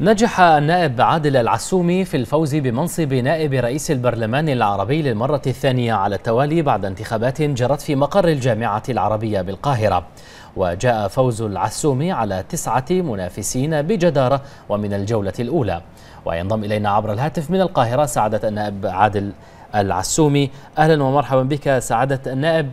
نجح النائب عادل العسومي في الفوز بمنصب نائب رئيس البرلمان العربي للمرة الثانية على التوالي بعد انتخابات جرت في مقر الجامعة العربية بالقاهرة. وجاء فوز العسومي على تسعة منافسين بجدارة ومن الجولة الأولى. وينضم إلينا عبر الهاتف من القاهرة سعادة النائب عادل العسومي. أهلا ومرحبا بك سعادة النائب.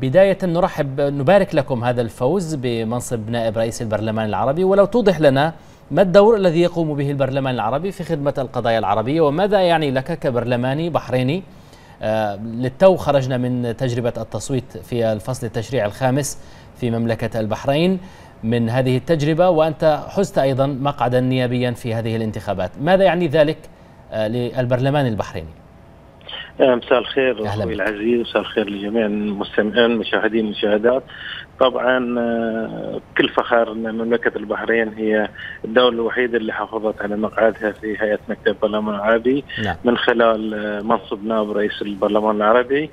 بداية نرحب نبارك لكم هذا الفوز بمنصب نائب رئيس البرلمان العربي ولو توضح لنا ما الدور الذي يقوم به البرلمان العربي في خدمة القضايا العربية وماذا يعني لك كبرلماني بحريني؟ آه للتو خرجنا من تجربة التصويت في الفصل التشريع الخامس في مملكة البحرين من هذه التجربة وأنت حزت أيضا مقعدا نيابيا في هذه الانتخابات. ماذا يعني ذلك آه للبرلمان البحريني؟ مساء الخير أخوي العزيز مساء الخير لجميع المستمعين المشاهدين المشاهدات طبعا آه، كل فخر إن مملكة البحرين هي الدولة الوحيدة اللي حافظت على مقعدها في هيئة مكتب البرلمان العربي نعم. من خلال آه، منصب نائب رئيس البرلمان العربي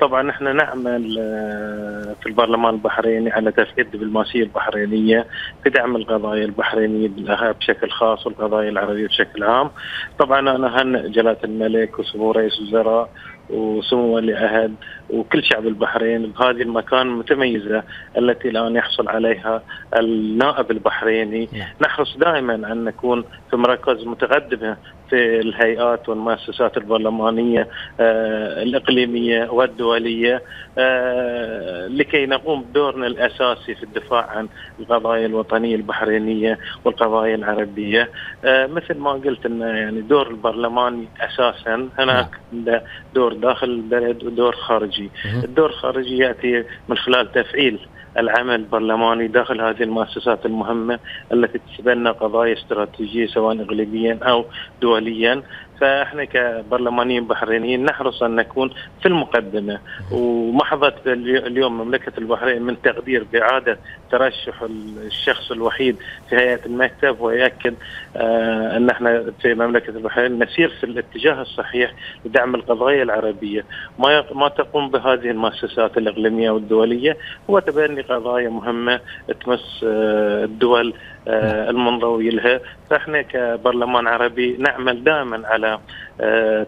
طبعا نحن نعمل آه، في البرلمان البحريني على تفعيل الدبلوماسيه البحرينية في دعم القضايا البحرينية بشكل خاص والقضايا العربية بشكل عام طبعا أنا هنئ جلالة الملك وسمو رئيس الوزراء وسمو ولي عهد وكل شعب البحرين بهذه المكان المتميزة التي الآن يحصل عليها النائب البحريني نعم. نحرص دائما أن نكون في مراكز متقدمة الهيئات والمؤسسات البرلمانية آه الإقليمية والدولية آه لكي نقوم بدورنا الأساسي في الدفاع عن القضايا الوطنية البحرينية والقضايا العربية. آه مثل ما قلت أن يعني دور البرلماني أساسا هناك نعم. دور داخل البلد ودور خارجي. الدور الخارجي يأتي من خلال تفعيل العمل البرلماني داخل هذه المؤسسات المهمة التي تتبنى قضايا استراتيجية سواء إقليميا أو دوليا. دوليا فإحنا كبرلمانيين بحرينيين نحرص أن نكون في المقدمة. ومحضة اليوم مملكة البحرين من تقدير بإعادة ترشح الشخص الوحيد في هيئة المكتب ويؤكد آه أن إحنا في مملكة البحرين نسير في الاتجاه الصحيح لدعم القضايا العربية. ما ما تقوم بهذه المؤسسات الإقليمية والدولية هو تبني قضايا مهمة تمس آه الدول آه المنضوي لها. فإحنا كبرلمان عربي نعمل دائما على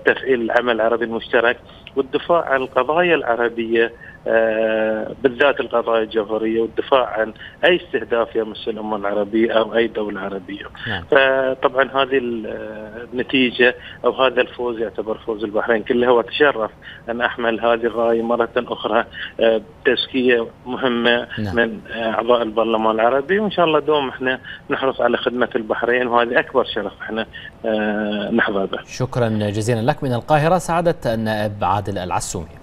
تفعيل العمل العربي المشترك والدفاع عن القضايا العربية آه بالذات القضايا الجوهرية والدفاع عن أي استهداف يمس الأمة العربية أو أي دولة عربية. نعم. فطبعا هذه النتيجة أو هذا الفوز يعتبر فوز البحرين كلها وأتشرف أن أحمل هذه الراية مرة أخرى آه تزكية مهمة نعم. من أعضاء البرلمان العربي. وإن شاء الله دوم إحنا نحرص على خدمة البحرين وهذه أكبر شرف إحنا آه نحظى به. شكرا جزيلا لك من القاهرة. سعادة النائب عادل العسومي.